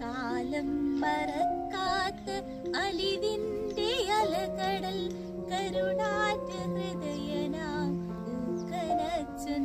കാലം മറക്കാത്ത അലിവിന്റെ അലകടൽ കരുണാറ്റ ഹൃദയനാം ഊക്കനച്ചൻ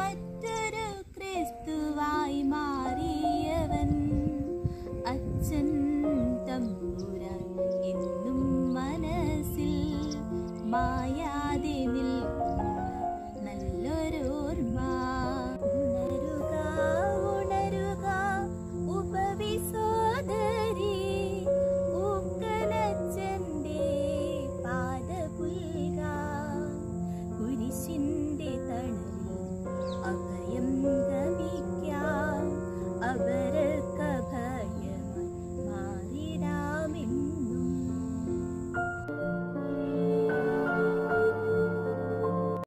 மற்றொரு கிறிஸ்துவாய் மாறியவன்.